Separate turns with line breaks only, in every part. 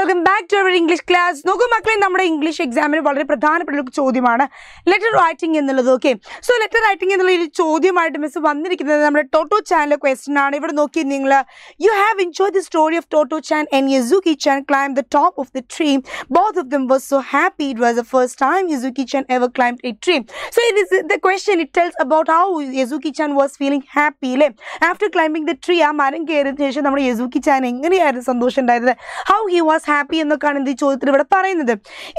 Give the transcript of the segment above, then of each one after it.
Welcome back to our English class നോക്കൂ മക്കളെ നമ്മുടെ ഇംഗ്ലീഷ് എക്സാമിന് വളരെ പ്രധാനപ്പെട്ട ഒരു ചോദ്യമാണ്. ലെറ്റർ റൈറ്റിംഗ് എന്നുള്ളത് ഓക്കെ സോ ലെറ്റർ റൈറ്റിംഗ് എന്നുള്ള ഒരു ചോദ്യമായിട്ട് മിസ് വന്നിരിക്കുന്നത് നമ്മുടെ ടോട്ടോ ചാനലിലെ ക്വസ്റ്റൻ ആണ്. ഇവിടെ നോക്കി നിങ്ങൾ you have enjoy the story of Totto chan and Yasuaki chan climb the top of the tree both of them were so happy it was the first time Yazuki chan ever climbed a tree. So it is the question it tells about how Yazuki chan was feeling happy അല്ലേ after climbing the tree ആ മരം കയറിയതിനു ശേഷം നമ്മുടെ യസുക്കി ചാൻ എങ്ങനെയായിരുന്നു സന്തോഷം ഉണ്ടായിരുന്നത്? How he was happy എന്നൊക്കെയാണ് എന്ത് ചോദ്യത്തിൽ ഇവിടെ പറയുന്നത്.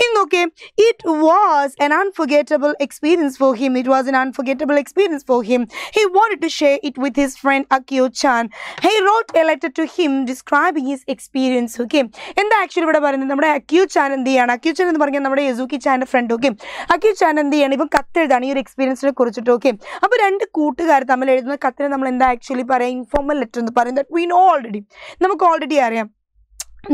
ഇന്നൊക്കെ it was an unforgettable experience for him it was an unforgettable experience for him he want to share it with his friend Akio chan he wrote a letter to him describing his experience. Okay എന്താ actually ഇവിടെ പറയുന്നത്? നമ്മുടെ acu ചാൻ എന്ത് ചെയ്യാണ്? Acu ചാൻ എന്ന് പറഞ്ഞാൽ നമ്മുടെ Yasuki ചാന്റെ ഫ്രണ്ട് ഓക്കെ അക്യൂ ചാൻ എന്ത് ചെയ്യാണ്? ഇപ്പം കത്തെഴുതാണ് ഈ ഒരു എക്സ്പീരിയൻസിനെ കുറിച്ചിട്ട് ഓക്കെ അപ്പോൾ രണ്ട് കൂട്ടുകാർ തമ്മിൽ എഴുതുന്ന കത്തിന് നമ്മൾ എന്താ ആക്ച്വലി പറയാം? ഇൻഫോർമൽ ലെറ്റർ എന്ന് പറയുന്നത് വി നോ ഓൾറെഡി നമുക്ക് ഓൾറെഡി അറിയാം.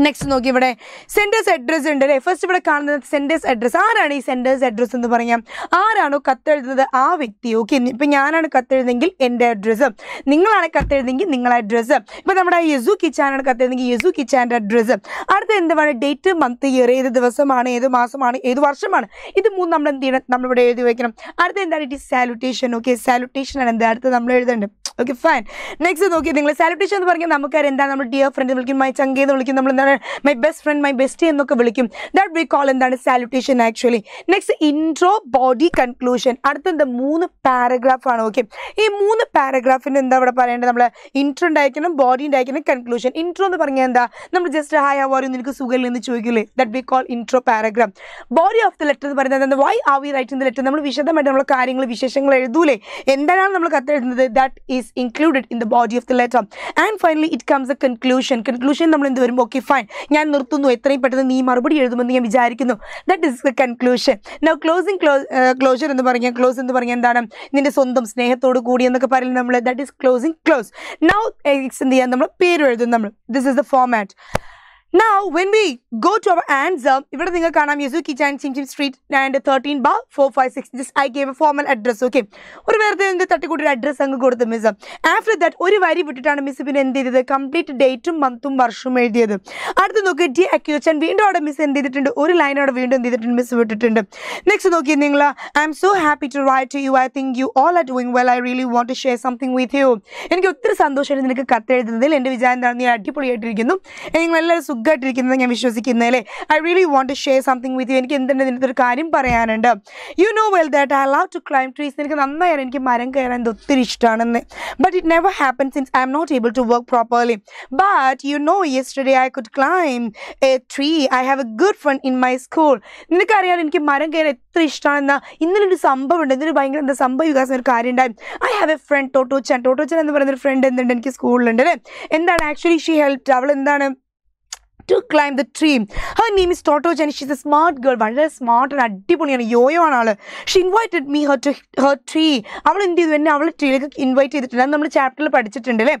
നെക്സ്റ്റ് നോക്കി ഇവിടെ സെന്റേഴ്സ് അഡ്രസ്സ് ഉണ്ട് അല്ലേ? ഫസ്റ്റ് ഇവിടെ കാണുന്നത് സെന്റേഴ്സ് അഡ്രസ്സ് ആരാണ് ഈ സെന്റേഴ്സ് അഡ്രസ്സ് എന്ന് പറയാം? ആരാണോ കത്തെഴുതുന്നത്? ആ വ്യക്തി. ഓക്കെ ഇപ്പം ഞാനാണ് കത്തെഴുതെങ്കിൽ എന്റെ അഡ്രസ്സ് നിങ്ങളാണ് കത്തെഴുതെങ്കിൽ നിങ്ങളെ അഡ്രസ്സ് ഇപ്പം നമ്മുടെ യസു കിച്ചാനാണ് കത്തെഴുതെങ്കിൽ യസു കിച്ചാന്റെ അഡ്രസ്സ് അടുത്ത എന്താണ് ഡേറ്റ് മന്ത് ഇയർ ഏത് ദിവസമാണ്? ഏത് മാസമാണ്? ഏത് വർഷമാണ്? ഇത് മൂന്ന് നമ്മൾ എന്ത് ചെയ്യണം? നമ്മളിവിടെ എഴുതി വയ്ക്കണം അടുത്ത എന്താണ്? ഇറ്റ് സാലുട്ടേഷൻ ഓക്കെ സാലുട്ടേഷൻ ആണ് എന്ത്? അടുത്ത് നമ്മൾ എഴുതേണ്ടത് ഓക്കെ ഫൈൻ നെക്സ്റ്റ് നോക്കി നിങ്ങൾ സാലുട്ടേഷൻ എന്ന് പറഞ്ഞാൽ നമുക്കാരെന്താ എന്താണ് നമ്മൾ ഡിയർ ഫ്രണ്ട് വിളിക്കും. മൈ ചങ്കേ എന്ന് വിളിക്കും. നമ്മൾ എന്താണ് my best friend my best എന്നൊക്കെ വിളിക്കും. ദാറ്റ് വി കോൾ എന്താണ് salutation actually next intro body conclusion അടുത്തെന്താ മൂന്ന് പാരഗ്രാഫാണ് ഓക്കെ ഈ മൂന്ന് പാരഗ്രാഫിന് എന്താ ഇവിടെ പറയേണ്ടത്? നമ്മൾ ഇൻട്രോ ഉണ്ടായിരിക്കണം ബോഡി ഉണ്ടായിരിക്കണം കൺക്ലൂഷൻ ഇൻട്രോ എന്ന് പറഞ്ഞാൽ എന്താ? നമ്മൾ ജസ്റ്റ് ഹായ് ആവാരും നിനക്ക് സുഖമില്ല എന്ന് ചോദിക്കില്ലേ that we call intro paragraph body of the letter എന്ന് പറയുന്നത് എന്താ? Why are we writing the letter നമ്മൾ വിശദമായിട്ട് നമ്മൾ കാര്യങ്ങൾ വിശേഷങ്ങൾ എഴുതൂലേ? എന്താണ് നമ്മൾ കത്തെഴുതുന്നത് that is included in the body of the letter and finally it comes a conclusion conclusion നമ്മൾ എന്ത് വരും? ഓക്കെ ഫൈൻ ഞാൻ നിർത്തുന്നു. എത്രയും പെട്ടെന്ന് നീ മറുപടി എഴുതുമെന്ന് ഞാൻ വിചാരിക്കുന്നു. That is the conclusion now closing claw closure എന്ന് പറഞ്ഞാൽ ക്ലോസ് എന്ന് പറഞ്ഞാൽ എന്താണ്? നിന്റെ സ്വന്തം സ്നേഹത്തോട് കൂടി എന്നൊക്കെ പറയുന്നത് നമ്മൾ that is closing close now എന്ത് ചെയ്യാൻ നമ്മൾ പേര് എഴുതും നമ്മൾ this is the format Now, when we go to our answer, ഇവിടെ നിങ്ങൾ കാണാം Yasuaki chan Sim Street and thirteen bar four five six just I gave a formal address okay ഒരു വെറുതെ എന്ത് തട്ടിക്കൂട്ടി ഒരു അഡ്രസ് അങ്ങ് കൊടുത്ത് മിസ് ആഫ്റ്റർ ദാറ്റ് ഒരു വരി വിട്ടിട്ടാണ് മിസ് പിന്നെ എന്ത് ചെയ്തത്? കംപ്ലീറ്റ് ഡേറ്റും മന്തും വർഷവും എഴുതിയത്. അടുത്ത് നോക്കി ഡി അക്യൂച്ചൻ വീണ്ടും അവിടെ മിസ് എന്ത് ചെയ്തിട്ടുണ്ട്? ഒരു ലൈൻ അവിടെ വീണ്ടും എന്ത് ചെയ്തിട്ടുണ്ട്? മിസ് വിട്ടിട്ടുണ്ട്. നെക്സ്റ്റ് നോക്കി നിങ്ങൾ I am so happy to write to you I think you all are doing well I really want to share something with you എനിക്ക് ഒത്തിരി സന്തോഷമാണ് നിനക്ക് കത്ത് എഴുതുന്നതിൽ എന്റെ വിചാരം എന്താണെന്ന് ഞാൻ അടിപൊളിയായിട്ടിരിക്കുന്നു. നിങ്ങൾ എല്ലാവരും സുഖമായിട്ടിരിക്കുന്നത് ഞാൻ വിശ്വസിക്കുന്നതിലെ I really want to share something with you എനിക്ക് എന്തുണ്ട് നിനക്ക് ഒരു കാര്യം പറയാനുണ്ട്. You know well that I love to climb trees എനിക്ക് നന്നായി എനിക്ക് മരം കയറാൻ ഇത് ഒത്തിരി ഇഷ്ടമാണെന്ന് but it never happen since I am not able to work properly but you know yesterday I could climb a tree I have a good friend in my school നിനക്കറിയാം എനിക്ക് മരം കയറാൻ എത്ര ഇഷ്ടമാണെന്ന ഇന്നലെ ഒരു സംഭവം ഉണ്ട്. ഇന്നൊരു ഭയങ്കര എന്താ സംഭവ വികാസം ഒരു കാര്യം ഉണ്ടായി. I have a friend Totto chan Totto chan എന്ന് പറയുന്ന ഒരു ഫ്രണ്ട് എന്തുണ്ട് എനിക്ക് സ്കൂളിലുണ്ട് അല്ലേ? എന്താണ്? ആക്ച്വലി ഷീ ഹെൽപ്ഡ് അവൾ എന്താണ്? To climb the tree. Her name is Totto Jen. She's a smart girl വളരെ സ്മാർട്ട് ആണ് അടിപൊളിയാണ്. യോയോ ആണ് ആൾ she invited me her to her tree അവൾ എന്ത് ചെയ്തു? എന്നെ അവൾ ട്രീയിലേക്ക് ഇൻവൈറ്റ് ചെയ്തിട്ടുണ്ട്. അത് നമ്മൾ ചാപ്റ്ററിൽ പഠിച്ചിട്ടുണ്ട് അല്ലേ?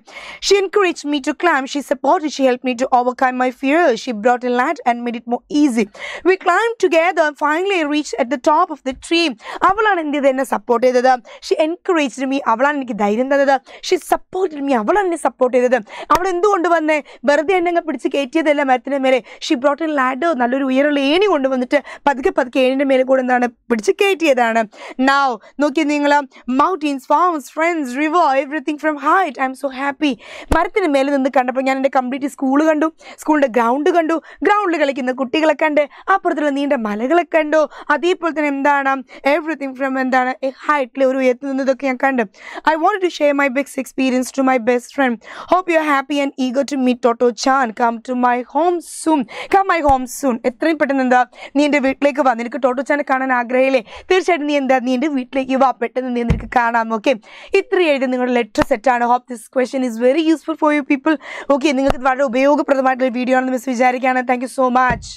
She encourage me to climb she support she help me to overcome my fear she brought a land and made it more easy we climb together finally reach at the top of the tree അവളാണ് എന്ത് ചെയ്തത്? എന്നെ support ചെയ്തത്. Xi encourage me അവളാണ് എനിക്ക് ധൈര്യം തന്നത്. Xi supported me അവളാണ് എന്നെ സപ്പോർട്ട് ചെയ്തത്. അവൾ എന്തുകൊണ്ട് വന്നേ? വെറുതെ എന്നെ അങ്ങ് പിടിച്ച് കയറ്റിയതല്ല. മരത്തിന് മേലെ ഷി ബ്രോട്ട് എ ലാഡോ നല്ലൊരു ഉയരമുള്ള ഏണി കൊണ്ടുവന്നിട്ട് പതുക്കെ പതുക്കെ ഏണിന്റെ മേലെ കൂടെ എന്താണ് പിടിച്ച് കയറ്റിയതാണ്. നാവ് നോക്കി നിങ്ങൾ mountains farms friends river everything from height I am so happy മരത്തിന് മേലെ നിന്ന് കണ്ടപ്പോൾ ഞാൻ എന്റെ കംപ്ലീറ്റ് സ്കൂൾ കണ്ടു സ്കൂളിന്റെ ഗ്രൗണ്ട് കണ്ടു ഗ്രൗണ്ടിൽ കളിക്കുന്ന കുട്ടികളെ കണ്ട് അപ്പുറത്തുള്ള നീണ്ട മലകളെ കണ്ടു അതേപോലെ തന്നെ എന്താണ് എവറിത്തിങ് ഫ്രം എന്താണ് ഹൈറ്റിൽ ഒരു ഉയർത്തി നിന്നതൊക്കെ ഞാൻ കണ്ടു. I want to share my best experience to my best friend hope you are happy and ego to meet Totto chan come to my home soon come my home soon എത്രയും പെട്ടെന്ന് എന്താ നീ എന്റെ വീട്ടിലേക്ക് വാ. നിനക്ക് ടോട്ടോ ചാനെ കാണാൻ ആഗ്രഹമില്ലേ? തീർച്ചയായിട്ടും നീ എന്താ നീ എന്റെ വീട്ടിലേക്ക് വാ. പെട്ടെന്ന് നീ നിനക്ക് കാണാം ഓക്കെ ഇത്ര എഴുതി നിങ്ങളുടെ ലെറ്റർ സെറ്റാണ് hope this question is very useful for you people okay നിങ്ങൾക്ക് വളരെ ഉപയോഗപ്രദമായിട്ടുള്ള വീഡിയോ ആണെന്ന് മിസ് വിചാരിക്കുകയാണ്. Thank so much